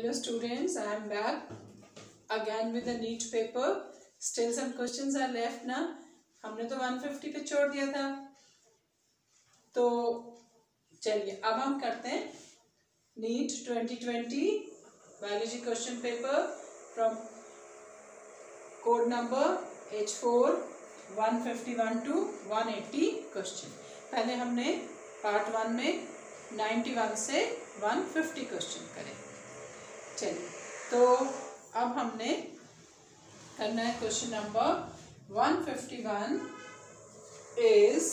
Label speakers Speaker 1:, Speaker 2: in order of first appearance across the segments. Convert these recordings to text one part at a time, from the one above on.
Speaker 1: Hello students, I am back again with a neat paper. Still some questions are left ना हमने तो 150 पे छोड़ दिया था। तो चलिए अब हम करते हैं NEET 2020 biology question paper from code number H four one fifty one two one eighty question पहले हमने पार्ट वन में नाइन्टी वन से वन फिफ्टी क्वेश्चन करें। चलिए। तो अब हमने करना है question number one fifty one is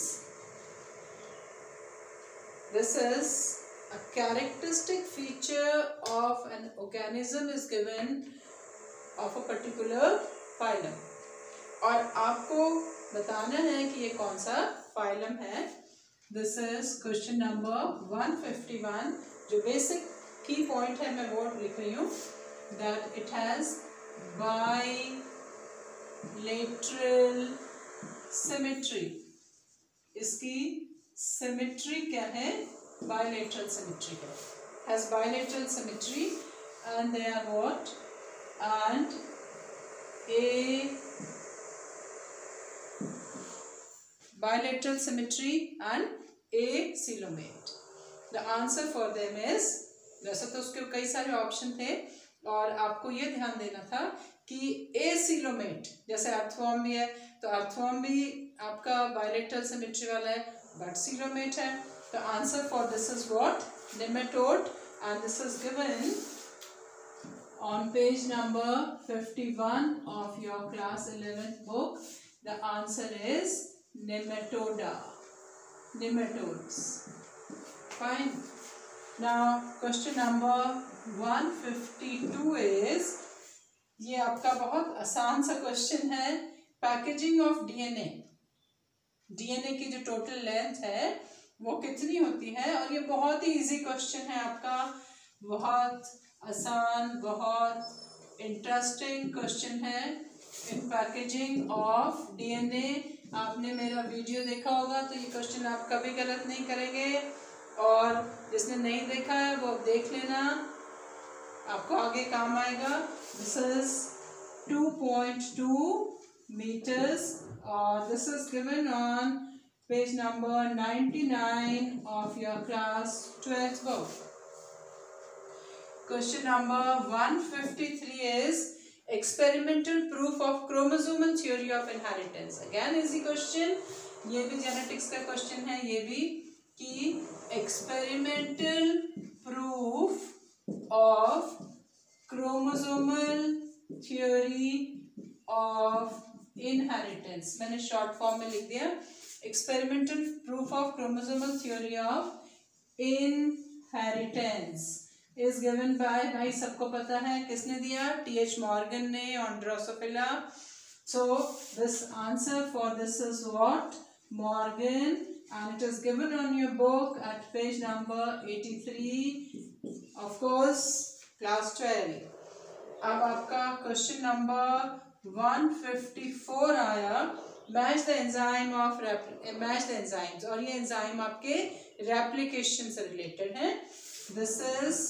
Speaker 1: this is a characteristic feature of an organism is given of a particular phylum. और आपको बताना है कि ये कौन सा फाइलम है। This is question number one fifty one, जो बेसिक की पॉइंट है मैं वो लिख रही हूँ that it has bilateral symmetry इसकी सिमेट्री क्या है bilateral symmetry has bilateral symmetry and they are what and a bilateral symmetry and a coelomate the answer for them is वैसे तो उसके कई सारे ऑप्शन थे और आपको ये ध्यान देना था कि ए सीलोमेट जैसे अर्थवॉम भी है तो अर्थवॉम भी आपका बायोलेटल सिमेट्री वाला है बट सीलोमेट है। तो answer for this is what nematode and this is given on page number fifty one of your class eleventh book the answer is nematoda nematodes fine Now, question number 152 is, ये आपका बहुत आसान सा question है packaging of DNA DNA की जो total length है, वो कितनी होती है? और ये बहुत ही इजी क्वेश्चन है आपका, बहुत आसान, बहुत इंटरेस्टिंग क्वेश्चन है. इन पैकेजिंग ऑफ़ डीएनए आपने मेरा वीडियो देखा होगा तो ये क्वेश्चन आप कभी गलत नहीं करेंगे. और जिसने नहीं देखा है, वो देख लेना। आपको आगे काम आएगा। दिस इज़ 2.2 मीटर्स और this is given on page number 99 of your class twelfth book question number 153 is experimental proof of chromosome theory of inheritance again easy question ये भी जेनेटिक्स का क्वेश्चन है, ये भी कि experimental proof of chromosomal theory of inheritance. मैंने short form में लिख दिया experimental proof of chromosomal theory of inheritance is given by भाई सबको पता है किसने दिया टी एच मॉर्गन ने on Drosophila so this answer for this is what Morgan and it is given on your book at page number 83 of course, class 12 अब आपका question number 154 आया. Match the enzyme of match the enzymes और ये enzyme आपके replication से related है. This is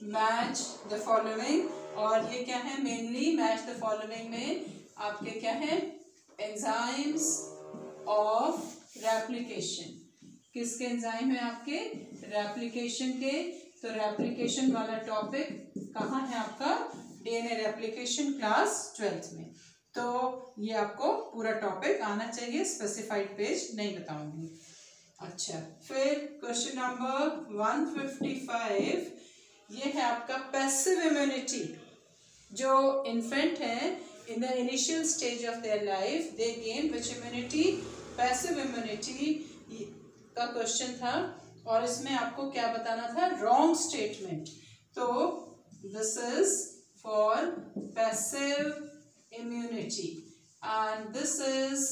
Speaker 1: match the following और ये क्या है? मेनली मैच द फॉलोइंग में आपके क्या है? एंजाइम्स ऑफ़ रेप्लिकेशन किसके एंजाइम है आपके? रेप्लिकेशन के। तो रेप्लीकेशन वाला टॉपिक कहाँ है आपका? डीएनए रेप्लिकेशन क्लास ट्वेल्थ में। तो ये आपको पूरा टॉपिक आना चाहिए स्पेसिफाइड पेज नहीं बताऊँगी। अच्छा फिर question number one fifty five ये है आपका पैसिव इम्यूनिटी जो इन्फेंट है in the initial stage of their life they gain which immunity passive immunity का क्वेश्चन था। और इसमें आपको क्या बताना था? रॉन्ग स्टेटमेंट तो this is for passive immunity. And this is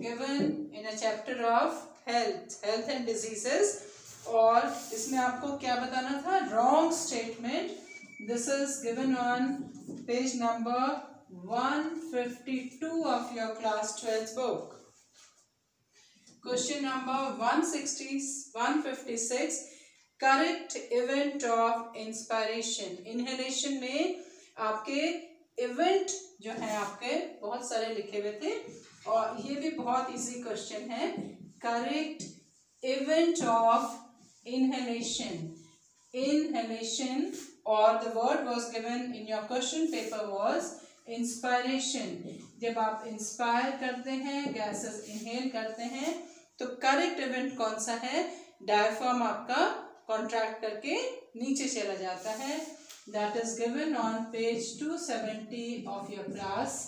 Speaker 1: given in a chapter of health health and diseases. और इसमें आपको क्या बताना था? Wrong statement this is given on page number 152 of your class 12th book. Question number 160 156 correct event of inspiration inhalation में आपके event जो है आपके बहुत सारे लिखे हुए थे और ये भी बहुत इजी क्वेश्चन है. Correct event of inhalation inhalation or the word was given in your question paper was inspiration जब आप इंस्पायर करते हैं गैसेस इनहेल करते हैं तो करेक्ट इवेंट कौन सा है डायफॉर्म आपका कॉन्ट्रैक्ट करके नीचे चला जाता है that is given on page 270 of your class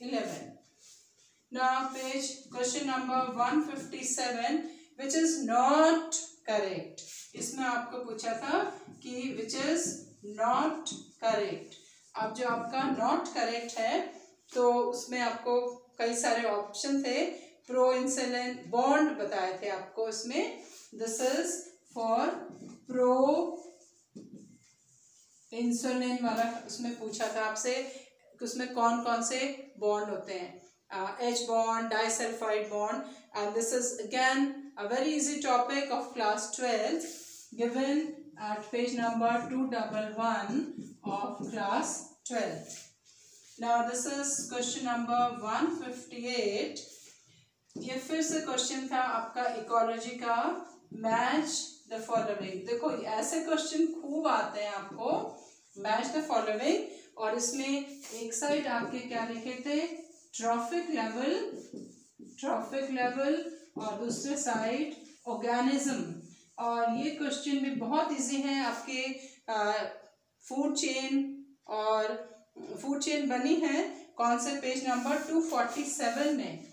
Speaker 1: 11 now page question number 157 which is not correct इसमें आपको पूछा था कि विच इज़ नॉट करेक्ट अब जो आपका नॉट करेक्ट है तो उसमें आपको कई सारे ऑप्शन थे। प्रो इंसुलिन बॉन्ड बताए थे आपको इसमें। This is for pro insulin वाला उसमें पूछा था आपसे कि उसमें कौन कौन से बॉन्ड होते हैं। H bond disulphide bond and this is again a very easy topic of class twelfth given at page number 211 of class 12. Now, this is question number 158. ये फिर से क्वेश्चन था आपका इकोलॉजी का मैच द फॉलोइंग देखो, ऐसे question खूब आते हैं आपको. मैच द फॉलोइंग और इसमें एक साइड आपके क्या लिखे थे? ट्रॉफिक लेवल ट्रॉफिक लेवल और दूसरे साइड ऑर्गेनिज्म और ये क्वेश्चन भी बहुत इजी है आपके फ़ूड चेन और फ़ूड चेन बनी है कौन से page number two forty seven में।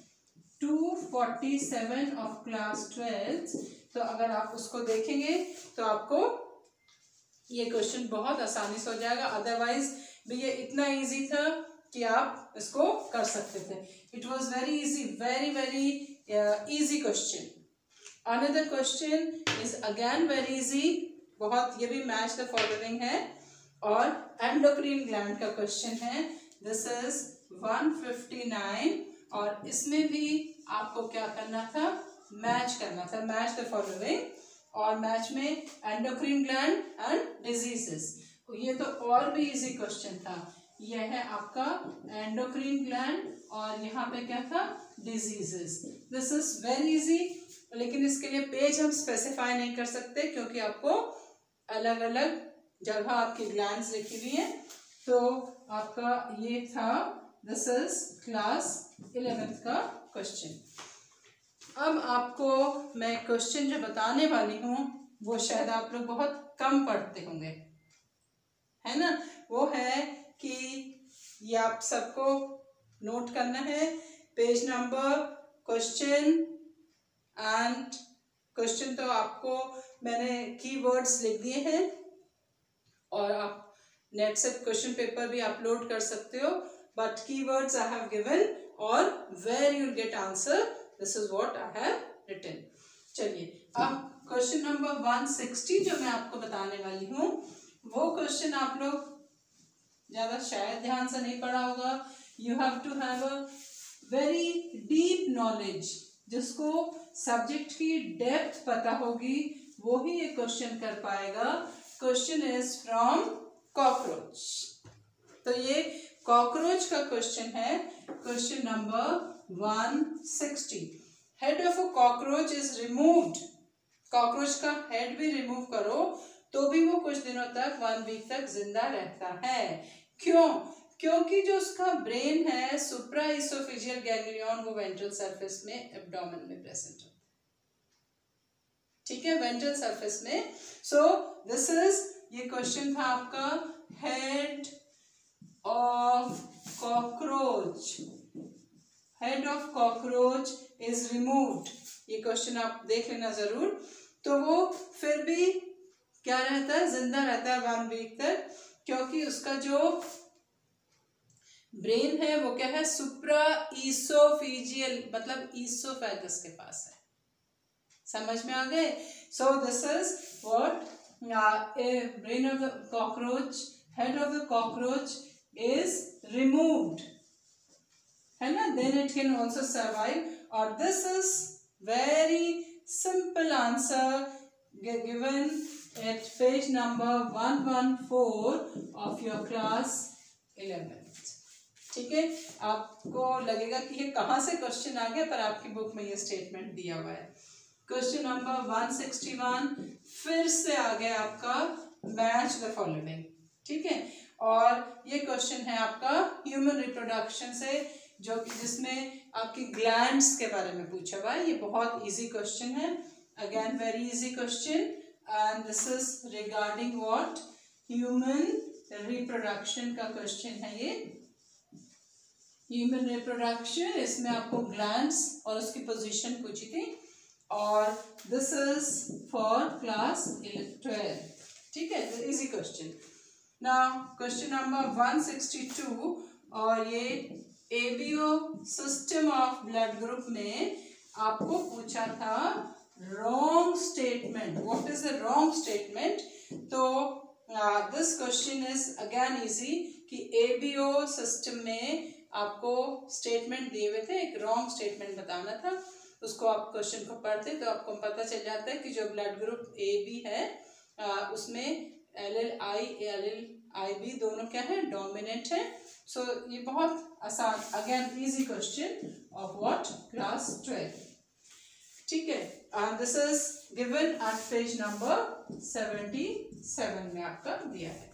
Speaker 1: Two forty seven of class twelfth तो अगर आप उसको देखेंगे तो आपको ये क्वेश्चन बहुत आसानी से हो जाएगा। अदरवाइज़ भी ये इतना इजी था कि आप इसको कर सकते थे। It was very easy very very easy question another question is again very easy बहुत, ये भी मैच द फॉलोइंग है. और एंडोक्रीन ग्लैंड का क्वेश्चन है. दिस इज़ 159 और इसमें भी आपको क्या करना था? मैच करना था. मैच द फॉलोइंग और मैच में एंडोक्रीन ग्लैंड एंड डिजीजेस ये तो और भी इजी क्वेश्चन था. यह है आपका एंडोक्रीन ग्लैंड और यहाँ पे क्या था? Diseases this is very easy लेकिन इसके लिए पेज हम स्पेसिफाई नहीं कर सकते क्योंकि आपको अलग अलग जगह आपकी ग्लैंड लिखी हुई है। तो आपका ये था दिस इज़ क्लास इलेवेंथ का क्वेश्चन अब आपको मैं क्वेश्चन जो बताने वाली हूँ, वो शायद आप लोग बहुत कम पढ़ते होंगे। है ना? वो है कि ये आप सबको नोट करना है। Page number question and question तो आपको मैंने कीवर्ड्स लिख दिए हैं। और आप नेट से क्वेश्चन पेपर भी अपलोड कर सकते हो। But keywords I have given और where you get answer this is what I written चलिए, अब क्वेश्चन नंबर वन सिक्सटी जो मैं आपको बताने वाली हूँ, वो क्वेश्चन आप लोग ज़्यादा शायद ध्यान से नहीं पढ़ा होगा। You have to have a very deep knowledge जिसको सब्जेक्ट की डेप्थ पता होगी, वो ही ये क्वेश्चन कर पाएगा। क्वेश्चन इज़ फ्रॉम कॉकरोच तो ये कॉकरोच का क्वेश्चन है। Question number one sixty head of a cockroach is removed cockroach का हेड भी रिमूव करो तो भी वो कुछ दिनों तक वन वीक तक ज़िंदा रहता है। क्यों? क्योंकि जो उसका ब्रेन है सुप्रा इसोफिजियल गैंग्लियन वो वेंट्रल सरफेस में एब्डोमेन में प्रेजेंट होता है। ठीक है? वेंट्रल सरफेस में। सो दिस इज़ ये क्वेश्चन था आपका head of cockroach head of cockroach is removed ये क्वेश्चन आप देख लेना ज़रूर। तो वो फिर भी क्या रहता है? ज़िंदा रहता है वन वीक तक, क्योंकि उसका जो ब्रेन है, वो क्या है? सुप्रा ईसोफिजियल मतलब ईसोफेगस के पास है। समझ में आ गए? So this is what brain of the cockroach head of the cockroach is removed है ना? Then it can also survive और this is very simple answer given at page number 114 of your class 11th ठीक है? आपको लगेगा कि ये कहाँ से क्वेश्चन आ गया, पर आपकी बुक में ये स्टेटमेंट दिया हुआ है। क्वेश्चन नंबर 161 फिर से आ गया आपका मैच द फॉलोइंग ठीक है? और ये क्वेश्चन है आपका ह्यूमन रिप्रोडक्शन से, जो कि जिसमें आपकी ग्लैंड्स के बारे में पूछा हुआ है। ये बहुत इजी क्वेश्चन है। Again very easy question and this is regarding what human reproduction का क्वेश्चन है ये। ह्यूमन रिप्रोडक्शन इसमें आपको ग्लैंड्स और उसकी पोजीशन पूछी थी और this is for class twelve ठीक है इजी क्वेश्चन ना क्वेश्चन नंबर 162 और ये ABO system of blood group में आपको पूछा था wrong statement what is a wrong statement तो this question is again easy कि एबीओ सिस्टम में आपको स्टेटमेंट दिए हुए थे एक रॉन्ग स्टेटमेंट बताना था। उसको आप क्वेश्चन को पढ़ते तो आपको पता चल जाता है कि जो ब्लड ग्रुप ए बी है आ, उसमें L L I L L I B दोनों क्या है? डोमिनेंट है। सो so, ये बहुत आसान again easy question of what class twelve ठीक है? This is given at page number seventy seven में आपका दिया है।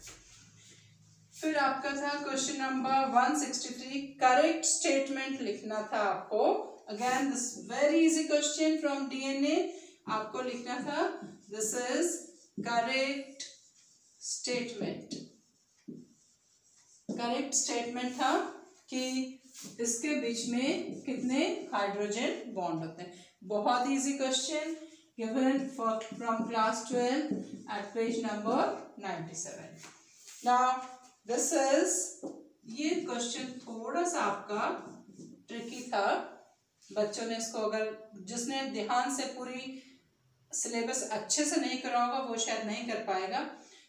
Speaker 1: फिर आपका था question number one sixty three correct statement लिखना था आपको. Again this very easy question from DNA आपको लिखना था this is correct statement correct statement था कि इसके बीच में कितने हाइड्रोजन बॉन्ड होते हैं. बहुत easy question given for from class 12 at page number 97 now this is, ये क्वेश्चन थोड़ा सा आपका ट्रिकी था। बच्चों ने इसको अगर, जिसने ध्यान से पूरी सिलेबस अच्छे से नहीं करा होगा, वो शायद नहीं कर पाएगा।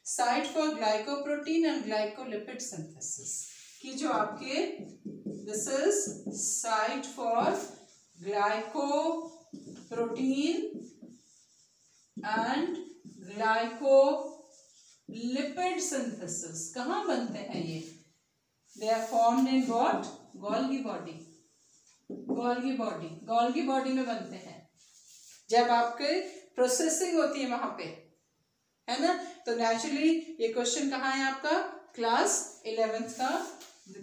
Speaker 1: Site for glycoprotein and glycolipid synthesis कि जो आपके this is site for glycoprotein and glycolipid synthesis कहाँ बनते हैं ये? They are formed in what Golgi body Golgi body Golgi body में बनते हैं। जब आपके प्रोसेसिंग होती है वहाँ पे, है ना? तो नेचुरली ये क्वेश्चन कहाँ है आपका? क्लास इलेवेंथ का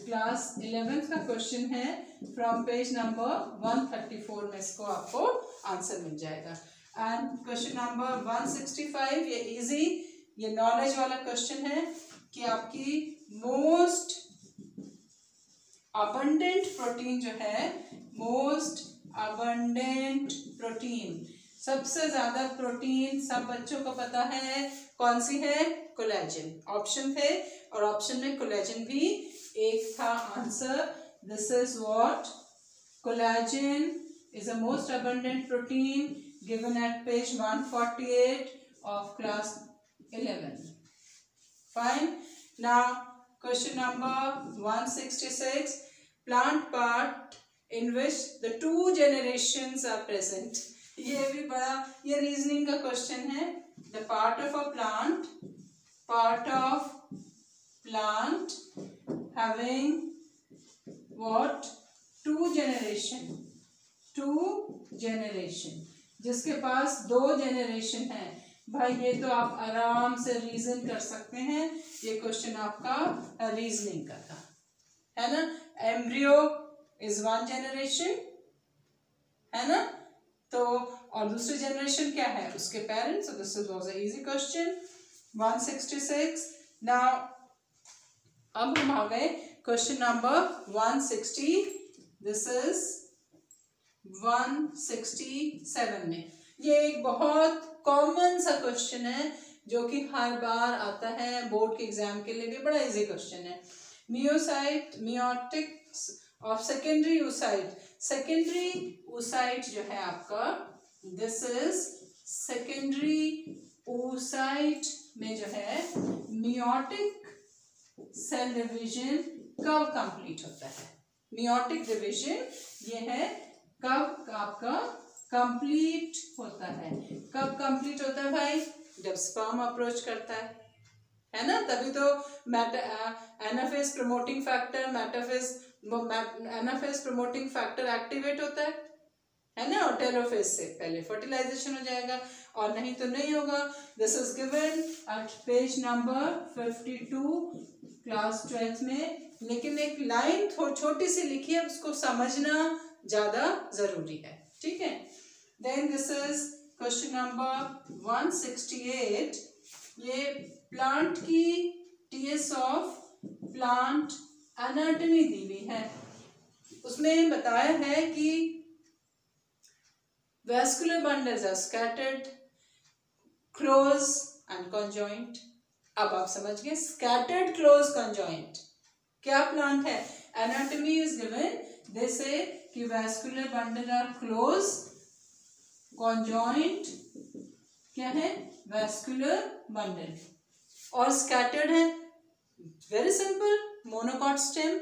Speaker 1: क्लास इलेवेंथ का क्वेश्चन है from page number one thirty four में इसको आपको आंसर मिल जाएगा। And question number one sixty five ये इजी ये नॉलेज वाला क्वेश्चन है कि आपकी मोस्ट अबंडेंट प्रोटीन जो है मोस्ट अबंडेंट प्रोटीन सबसे ज़्यादा प्रोटीन सब बच्चों को पता है कौन सी है? कोलेजन ऑप्शन थे और ऑप्शन में कोलेजन भी एक था answer this is what collagen is a most abundant protein given at page 148 of class 11 fine now question number 166 plant part in which the two generations are present. ये भी बड़ा, ये रीजनिंग का question है. The part of a plant part of plant having what two generation two generation जिसके पास दो generation है. भाई, ये तो आप आराम से रीजन कर सकते हैं। ये क्वेश्चन आपका रीजनिंग का था। है ना? एम्ब्रियो इज़ वन जेनरेशन है ना? तो और दूसरी जनरेशन क्या है? उसके parents so this was a easy question. 166 now, अब हम आ गए क्वेश्चन नंबर 160 दिस इज़ 167 में। ये एक बहुत कॉमन सा क्वेश्चन है, जो कि हर बार आता है बोर्ड के एग्ज़ाम के लिए भी बड़ा इजी क्वेश्चन है। Meiocyte meiotics of secondary oocyte secondary oocyte जो है आपका दिस इज़ सेकेंडरी ओसाइट में जो है मियोटिक सेल डिवीज़न कब कंप्लीट होता है? मियोटिक डिवीज़न ये है कब आपका कंप्लीट होता है। कब कंप्लीट होता है भाई? जब स्पर्म अप्रोच करता है। है ना? तभी तो anaphase promoting factor metaphase anaphase promoting factor activate होता है। है ना? और टेलोफेज से पहले फर्टिलाइजेशन हो जाएगा, और नहीं तो नहीं होगा। This is given at page number fifty two class twelfth में। लेकिन एक लाइन छोटी सी लिखी है, उसको समझना ज़्यादा ज़रूरी है। ठीक है? Then this is question number one sixty eight ये प्लांट की टीएस ऑफ़ प्लांट एनाटमी दी हुई है। उसमें बताया है कि vascular bundles are scattered close and conjoined. अब आप समझ गए स्कैटर्ड क्लोज कंजॉइंट क्या प्लांट है? एनाटॉमी इज़ गिवन दे से कि vascular bundle are closed conjoint क्या है? वेस्कुलर बंडल और स्कैटर्ड है? वेरी सिंपल मोनोकॉट स्टेम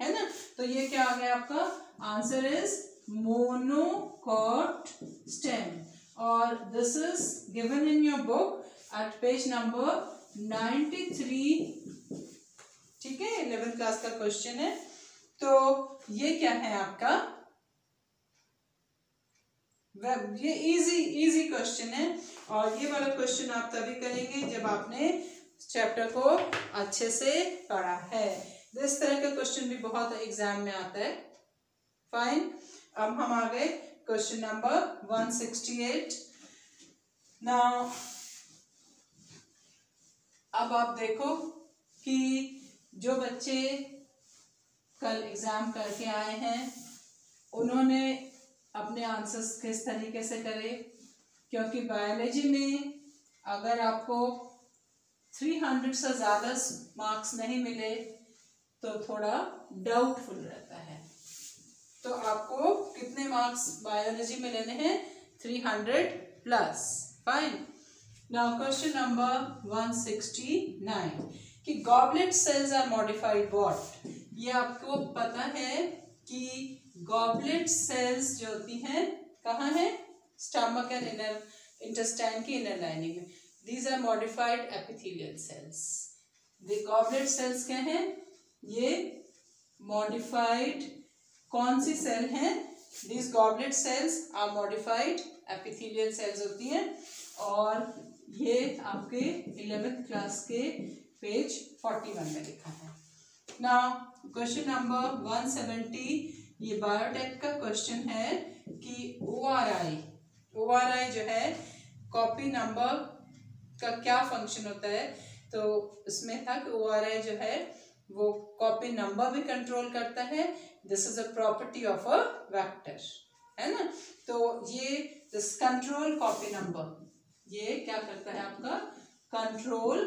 Speaker 1: है ना? तो ये क्या आ गया आपका? आंसर इज़ मोनोकॉट स्टेम और this is given in your book at page number ninety three ठीक है? इलेवेंथ क्लास का क्वेश्चन है. तो ये क्या है आपका? ये इजी इजी क्वेश्चन है। और ये वाला क्वेश्चन आप तभी करेंगे जब आपने चैप्टर को अच्छे से पढ़ा है। इस तरह का क्वेश्चन भी बहुत एग्ज़ाम में आता है। फाइन अब हम आ गए question number one sixty eight now अब आप देखो कि जो बच्चे कल एग्ज़ाम करके आए हैं, उन्होंने अपने आंसर्स किस तरीके से करे? क्योंकि बायोलॉजी में अगर आपको थ्री हंड्रेड से ज़्यादा मार्क्स नहीं मिले तो थोड़ा डाउटफुल रहता है। तो आपको कितने मार्क्स बायोलॉजी में लेने हैं? Three hundred plus fine now question number one sixty nine कि goblet cells are modified what ये आपको पता है कि गॉबलेट सेल्स जो होती हैं, कहाँ है? स्टमक एंड इनर इंटेस्टाइन की इनर लाइनिंग में। These are modified epithelial cells the goblet cells क्या हैं? ये मॉडिफाइड कौन सी सेल हैं? These goblet cells are modified epithelial cells होती हैं। और ये आपके इलेवेंथ क्लास के पेज फोर्टी वन में लिखा है। ना क्वेश्चन नंबर वन सेवेंटी ये बायोटेक का क्वेश्चन है कि ओ आर आई ओ आर आई जो है कॉपी नंबर का क्या फ़ंक्शन होता है? तो इसमें था कि ओ आर आई जो है, वो कॉपी नंबर भी कंट्रोल करता है। This is a property of a vector है ना? तो ये दिस कंट्रोल कॉपी नंबर ये क्या करता है आपका? कंट्रोल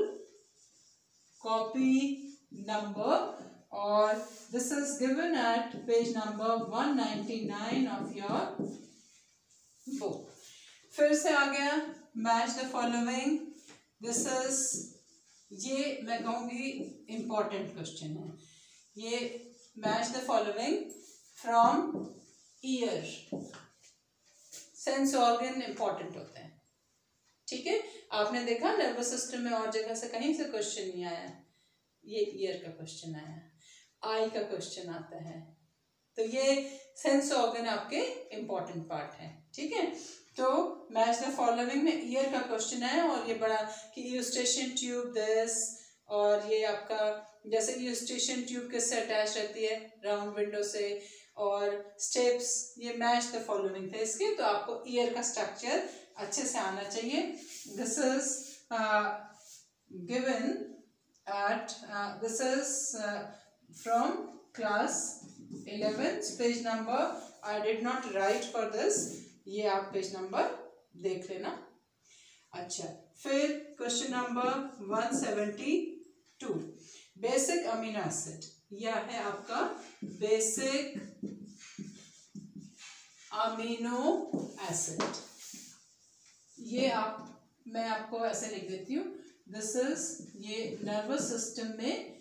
Speaker 1: कॉपी नंबर और this is given at page number 199 of your book फिर से आ गया match the following this is ये मैं कहूँगी इंपॉर्टेंट क्वेश्चन है. ये match the following from ear sense organ important होते हैं. ठीक है? आपने देखा नर्वस सिस्टम में और जगह से कहीं से क्वेश्चन नहीं आया. ये ईयर का क्वेश्चन आया. आई का क्वेश्चन आता है। तो ये सेंस ऑर्गन आपके इम्पोर्टेंट पार्ट है, ठीक है? तो मैच द फॉलोइंग में ईयर का क्वेश्चन है और ये बड़ा कि यूस्टेशन ट्यूब दिस और ये आपका जैसे कि यूस्टेशन ट्यूब किससे अटैच रहती है? राउंड विंडो से और स्टेप्स ये मैच द फॉलोइंग थे इसके तो आपको ईयर का स्ट्रक्चर अच्छे से आना चाहिए। This is given at this is eleventh page number I did not write for this ये आप पेज नंबर देख लेना। अच्छा फिर question number one seventy two basic amino acid यह है आपका बेसिक अमीनो एसिड ये आप, मैं आपको ऐसे लिख देती हूँ. दिस इज़ ये नर्वस सिस्टम में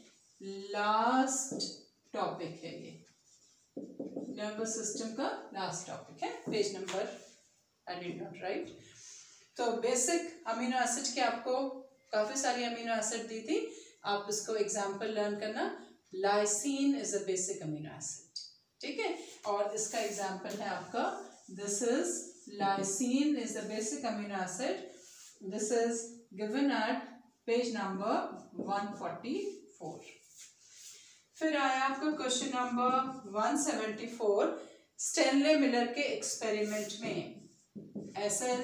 Speaker 1: लास्ट टॉपिक है ये। नर्वस सिस्टम का लास्ट टॉपिक है। Page number I did not write तो बेसिक अमीनो एसिड के आपको काफ़ी सारी अमीनो एसिड दी थी। आप इसको एग्ज़ाम्पल लर्न करना। Lysine is a basic amino acid ठीक है? और इसका एग्ज़ाम्पल है आपका this is lysine is the basic amino acid this is given at page number 144 फिर आया आपका क्वेश्चन नंबर 174 स्टेनले मिलर के एक्सपेरिमेंट में। एस एल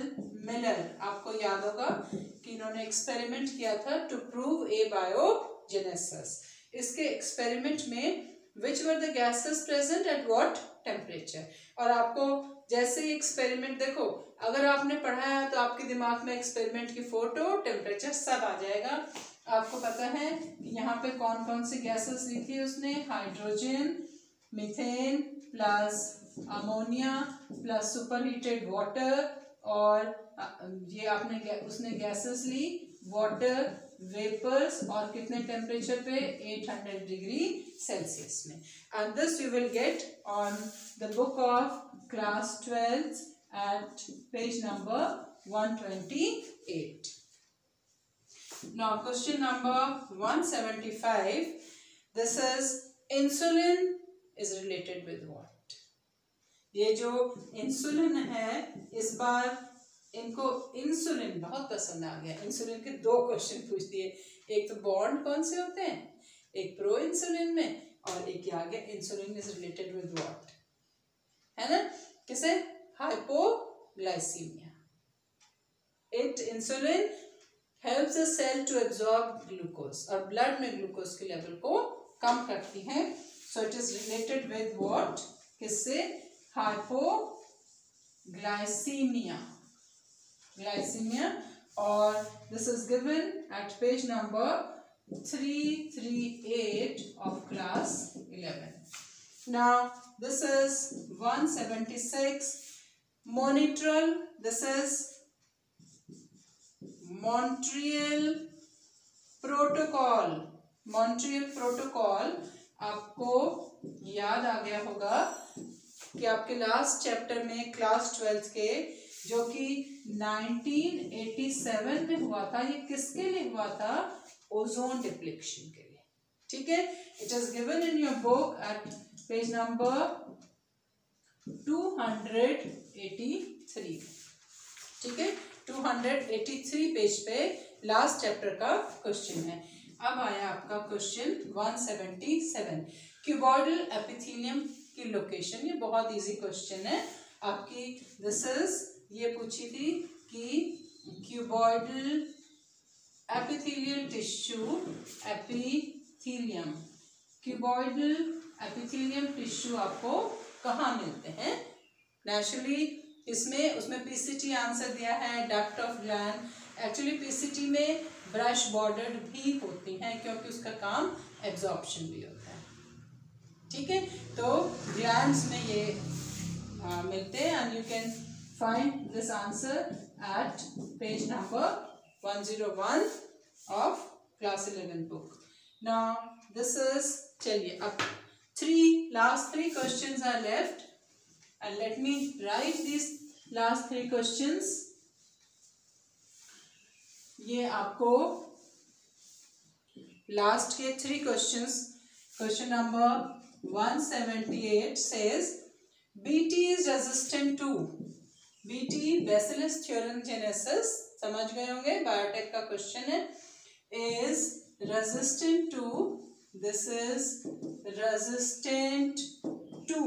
Speaker 1: मिलर आपको याद होगा कि इन्होंने एक्सपेरिमेंट किया था टू प्रूव ए बायोजेनेसिस इसके एक्सपेरिमेंट में which were the gases present at what temperature और आपको जैसे ही एक्सपेरिमेंट देखो, अगर आपने पढ़ाया तो आपके दिमाग में एक्सपेरिमेंट की फ़ोटो टेम्परेचर सब आ जाएगा। आपको पता है, यहाँ पे कौन कौन सी गैसेस ली थी उसने? Hydrogen methane plus ammonia plus superheated water और ये आपने उसने गैसेस ली वाटर वेपर्स और कितने टेम्परेचर पे? 800 डिग्री सेल्सियस में। And this you will get on the book of class twelfth at page number 128. Now, question number 175. This is, insulin is related with what? ये जो इंसुलिन है, इस बार इनको insulin बहुत पसंद आ गया इंसुलिन के दो क्वेश्चन पूछ दिए एक तो बॉन्ड कौन से होते हैं एक प्रो इंसुलिन में और एक आ गया insulin is related with what है ना किसे hypoglycemia. It insulin helps a cell to absorb glucose और ब्लड में ग्लूकोज के लेवल को कम करती है। So it is related with what किससे? हाइपोग्लाइसीमिया ग्लाइसीमिया और this is given at page number three three eight of class eleven ना this is one seventy six Montreal this is Montreal Protocol. Montreal Protocol, आपको याद आ गया होगा कि आपके लास्ट चैप्टर में क्लास ट्वेल्थ के, जो कि 1987 में हुआ था, ये किसके लिए हुआ था? ओजोन डिप्लीशन के लिए। ठीक है? It is given in your book at page number 283 ठीक है? 283 पेज पे लास्ट चैप्टर का क्वेश्चन है। अब आया आपका क्वेश्चन 177 क्यूबॉइडल एपिथेलियम की लोकेशन ये बहुत इजी क्वेश्चन है। आपकी दिस इज़ ये पूछी थी कि cuboidal epithelial tissue epithelium cuboidal epithelium tissue आपको कहाँ मिलते हैं? नेचुरली इसमें उसमें पीसीटी आंसर दिया है duct of gland actually PCT में ब्रश बॉर्डर्ड भी होती हैं क्योंकि उसका काम एब्जॉर्प्शन भी होता है। ठीक है? तो ग्लैंड्स में ये आ, मिलते हैं and you can find this answer at page number 101 of class 11 book now this is चलिए अब three last three questions are left. And let me write these last three questions. ये आपको लास्ट के three questions question number 178 says BT is resistant to BT bacillus thuringiensis समझ गए होंगे? Biotech का question है। Is resistant to this is resistant to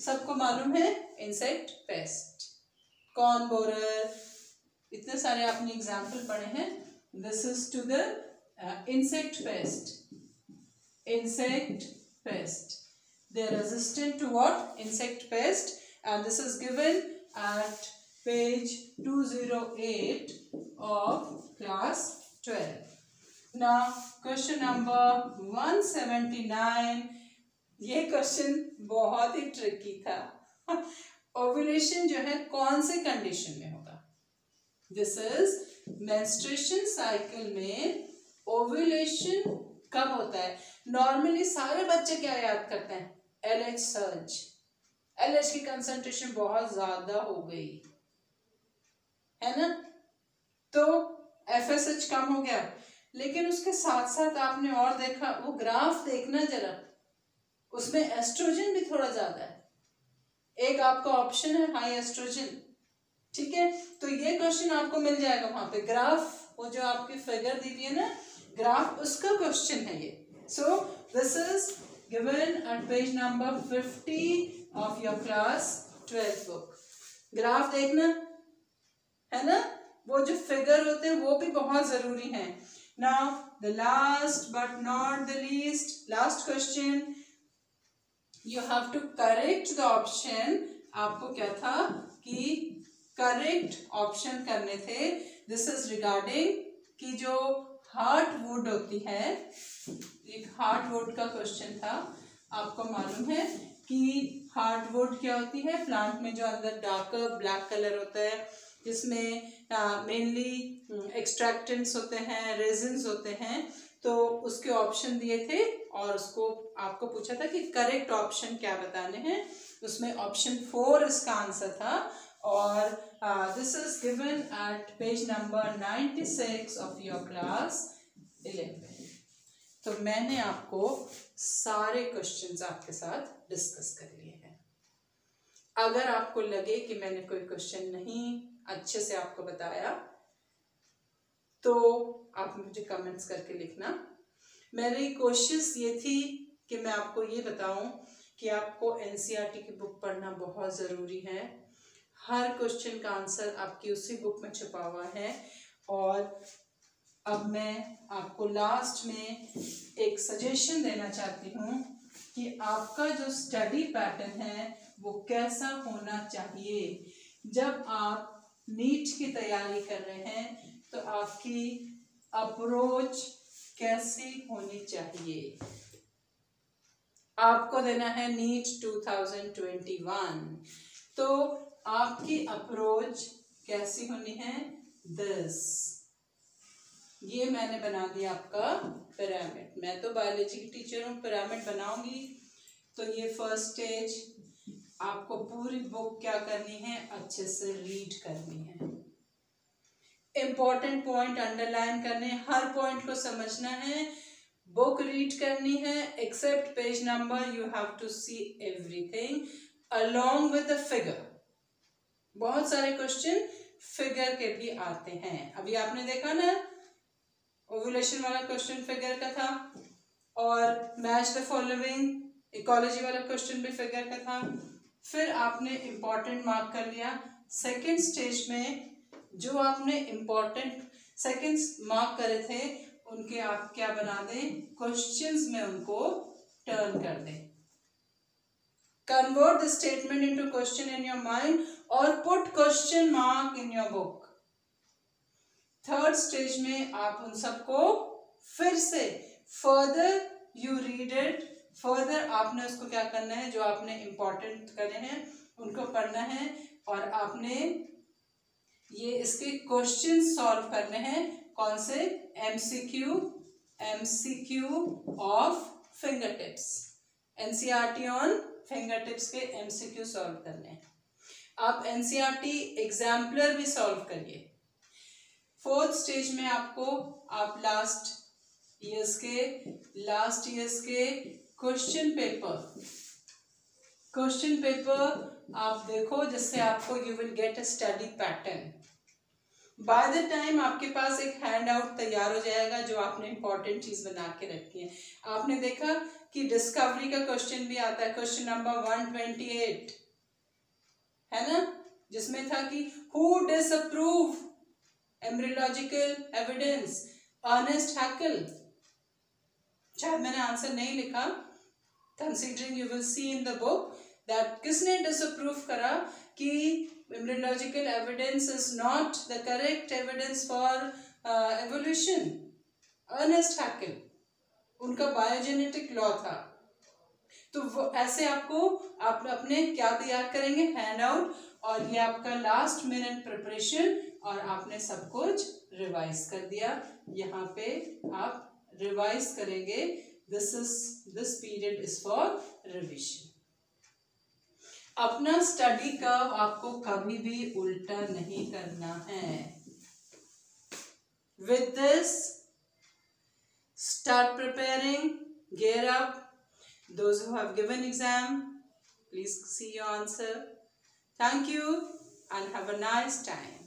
Speaker 1: सबको मालूम है इंसेक्ट पेस्ट कॉर्न बोर इतने सारे आपने एग्ज़ाम्पल पढ़े हैं. This is to the insect pest insect pest they are resistant to what insect pest and this is given at page two zero eight of class twelve ना question number one seventy nine ये question बहुत ही tricky था। Ovulation जो है, कौन से condition में होगा? दिस इज़ मेंस्ट्रुएशन साइकिल में ओव्यूलेशन कब होता है? नॉर्मली सारे बच्चे क्या याद करते हैं? L H surge L H की कंसंट्रेशन बहुत ज़्यादा हो गई। है ना? तो एफ़ एस एच कम हो गया। लेकिन उसके साथ साथ आपने और देखा, वो ग्राफ देखना जरा। उसमें एस्ट्रोजन भी थोड़ा ज़्यादा है। एक आपका ऑप्शन है हाई एस्ट्रोजन ठीक है? तो ये क्वेश्चन आपको मिल जाएगा वहाँ पे। ग्राफ वो जो आपकी फिगर दी हुई है ना ग्राफ उसका क्वेश्चन है ये। So this is given at page number fifty of your class twelfth book graph देखना, है ना? वो जो फिगर होते हैं, वो भी बहुत ज़रूरी है। Now the last but not the least last question you have to correct the option आपको क्या था कि करेक्ट ऑप्शन करने थे। दिस इज़ रिगार्डिंग कि जो हार्ट वुड होती है, एक हार्ट वुड का क्वेश्चन था। आपको मालूम है कि हार्ट वुड क्या होती है? प्लांट में जो अंदर डार्क ब्लैक कलर होता है, जिसमें मेनली एक्सट्रैक्टेंट्स होते हैं रेजिन्स होते हैं। तो उसके ऑप्शन दिए थे और उसको आपको पूछा था कि करेक्ट ऑप्शन क्या बताने हैं। उसमें ऑप्शन फोर इसका आंसर था और this is given at page number ninety six of your class eleven तो मैंने आपको सारे क्वेश्चंस आपके साथ डिस्कस कर लिए हैं। अगर आपको लगे कि मैंने कोई क्वेश्चन नहीं अच्छे से आपको बताया तो आप मुझे कमेंट्स करके लिखना। मेरी कोशिश ये थी कि मैं आपको ये बताऊँ कि आपको एनसीईआरटी की बुक पढ़ना बहुत ज़रूरी है। हर क्वेश्चन का आंसर आपकी उसी बुक में छुपा हुआ है। और अब मैं आपको लास्ट में एक सजेशन देना चाहती हूँ कि आपका जो स्टडी पैटर्न है, वो कैसा होना चाहिए? जब आप नीट की तैयारी कर रहे हैं तो आपकी अप्रोच कैसी होनी चाहिए? आपको देना है नीट 2021 तो आपकी अप्रोच कैसी होनी है? दस ये मैंने बना दिया आपका पिरामिड मैं तो बायोलॉजी की टीचर हूँ पिरामिड बनाऊँगी. तो ये फ़र्स्ट स्टेज आपको पूरी बुक क्या करनी है? अच्छे से रीड करनी है. इम्पोर्टेंट पॉइंट अंडरलाइन करने हर पॉइंट को समझना है बुक रीड करनी है except page number you have to see everything along with the figure बहुत सारे क्वेश्चन फिगर के भी आते हैं। अभी आपने देखा ना ओवुलेशन वाला क्वेश्चन फिगर का था, और मैच द फॉलोइंग इकोलॉजी वाला क्वेश्चन भी फिगर का था। फिर आपने इम्पोर्टेंट मार्क कर लिया। सेकेंड स्टेज में जो आपने इम्पोर्टेंट सेकेंड मार्क करे थे, उनके आप क्या बना दें? क्वेश्चंस में उनको टर्न कर दें। Convert the statement into question in your mind और put question mark in your book third stage में आप उन सबको फिर से further you read it further आपने उसको क्या करना है, जो आपने इम्पोर्टेंट करे हैं, उनको पढ़ना है और आपने ये इसके क्वेश्चन सॉल्व करने हैं। कौन से? MCQ MCQ of finger tips NCERT on finger tips के एमसीक्यू सॉल्व करने हैं। आप एनसीईआरटी एग्जाम्पलर भी सॉल्व करिए। फोर्थ स्टेज में आपको, आप लास्ट ईयर्स के लास्ट ईयर्स के क्वेश्चन पेपर क्वेश्चन पेपर आप देखो, जिससे आपको you will get a study pattern by the time आपके पास एक हैंड आउट तैयार हो जाएगा जो आपने इंपॉर्टेंट चीज़ बना के रखी है। आपने देखा कि डिस्कवरी का क्वेश्चन भी आता है। Question number one twenty eight है ना? जिसमें था कि who disapprove embryological evidence Ernest Haeckel शायद मैंने आंसर नहीं लिखा। Considering you will see in the book that किसने डिसअप्रूव करा कि embryological evidence is not the correct evidence for uh, evolution. Ernest Haeckel उनका बायोजेनेटिक लॉ था। तो वो ऐसे आपको आप अपने क्या तैयार करेंगे? हैंड आउट और ये आपका लास्ट मिनट प्रिपरेशन और आपने सब कुछ रिवाइज कर दिया। यहाँ पे आप रिवाइज करेंगे this is this period is for revision अपना स्टडी कर्व आपको कभी भी उल्टा नहीं करना है। With this start preparing gear up those have given exam please see your answer thank you and have a nice time